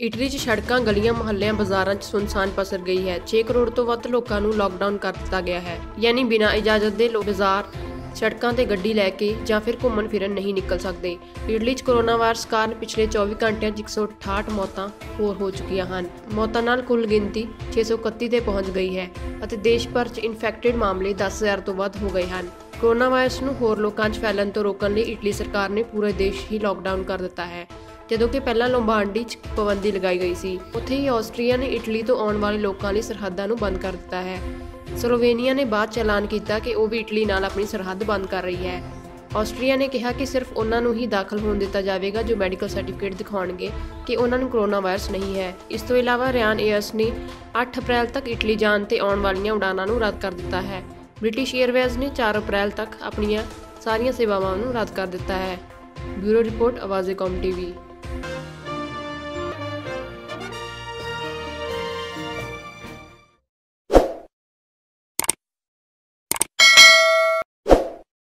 Italy 'ਚ ਸੜਕਾਂ, ਗਲੀਆਂ, ਮੁਹੱਲਿਆਂ, ਬਾਜ਼ਾਰਾਂ 'ਚ ਸੁਨਸਾਨ ਪਸਰ ਗਈ ਹੈ। 6 ਕਰੋੜ ਤੋਂ ਵੱਧ ਲੋਕਾਂ ਨੂੰ ਲਾਕਡਾਊਨ ਕਰ ਦਿੱਤਾ ਗਿਆ ਹੈ। ਯਾਨੀ ਬਿਨਾਂ ਇਜਾਜ਼ਤ ਦੇ ਲੋਕ ਬਾਜ਼ਾਰ, ਸੜਕਾਂ ਤੇ ਗੱਡੀ ਲੈ ਕੇ ਜਾਂ ਫਿਰ ਘੁੰਮਣ ਫਿਰਨ ਨਹੀਂ ਨਿਕਲ ਸਕਦੇ। ਇਟਲੀ 'ਚ ਕੋਰੋਨਾ ਵਾਇਰਸ ਕਾਰਨ ਪਿਛਲੇ 24 ਘੰਟਿਆਂ 'ਚ 168 ਮੌਤਾਂ ਹੋਰ ਹੋ ਚੁੱਕੀਆਂ ਹਨ। ਮੌਤਾਂ ਨਾਲ ਕੁੱਲ ਗਿਣਤੀ 631 ਤੇ ਪਹੁੰਚ ਗਈ ਹੈ ਅਤੇ ਦੇਸ਼ ਭਰ 'ਚ ਇਨਫੈਕਟਿਡ ਮਾਮਲੇ 10000 ਤੋਂ ਵੱਧ ਹੋ ਗਏ ਹਨ। ਕੋਰੋਨਾ ਵਾਇਰਸ ਨੂੰ ਹੋਰ ਲੋਕਾਂ 'ਚ ਫੈਲਣ ਤੋਂ ਰੋਕਣ ਲਈ ਇਟਲੀ ਸਰਕਾਰ ਨੇ ਪੂਰੇ ਦੇਸ਼ ਹੀ ਲਾਕਡਾਊਨ ਕਰ ਦਿੱਤਾ ਹੈ। ਜਦੋਂ ਕਿ ਪਹਿਲਾਂ ਲੋਂਬਾਰਡੀ 'ਚ ਪਾਬੰਦੀ ਲਗਾਈ ਗਈ ਸੀ। ਉੱਥੇ ਹੀ ਆਸਟਰੀਆ ਨੇ ਇਟਲੀ ਤੋਂ ਆਉਣ ਵਾਲੇ ਲੋਕਾਂ ਲਈ ਸਰਹੱਦਾਂ ਨੂੰ ਬੰਦ ਕਰ ਦਿੱਤਾ ਹੈ। ਸਲੋਵੇਨੀਆ ਨੇ ਬਾਅਦ 'ਚ ਐਲਾਨ ਕੀਤਾ ਕਿ ਉਹ ਵੀ ਇਟਲੀ ਨਾਲ ਆਪਣੀ ਸਰਹੱਦ ਬੰਦ ਕਰ ਰਹੀ ਹੈ। ਆਸਟਰੀਆ ਨੇ ਕਿਹਾ ਕਿ ਸਿਰਫ ਉਹਨਾਂ ਨੂੰ ਹੀ ਦਾਖਲ ਹੋਣ ਦਿੱਤਾ ਜਾਵੇਗਾ ਜੋ ਮੈਡੀਕਲ ਸਰਟੀਫਿਕੇਟ ਦਿਖਾਉਣਗੇ ਕਿ ਉਹਨਾਂ ਨੂੰ ਕੋਰੋਨਾ ਵਾਇਰਸ ਨਹੀਂ ਹੈ। ਇਸ ਤੋਂ ਇਲਾਵਾ ਰਿਆਨ ਏਅਰਸ ਨੇ 8 ਅਪ੍ਰੈਲ ਤੱਕ ਇਟਲੀ ਜਾਣ ਤੇ ਆਉਣ ਵਾਲੀਆਂ ਉਡਾਣਾਂ ਨੂੰ ਰੱਦ ਕਰ ਦਿੱਤਾ ਹੈ। ਬ੍ਰਿਟਿਸ਼ ਏਅਰਵੇਜ਼ ਨੇ 4 ਅਪ੍ਰੈਲ ਤੱਕ ਆਪਣੀਆਂ ਸਾਰੀਆਂ ਸੇਵਾਵਾਂ ਨੂੰ ਰੱਦ ਕਰ ਦਿੱਤਾ ਹੈ। ਬਿਊਰੋ ਰਿਪੋਰਟ, ਆਵਾਜ਼ੇ ਕੌਮ ਟੀਵੀ।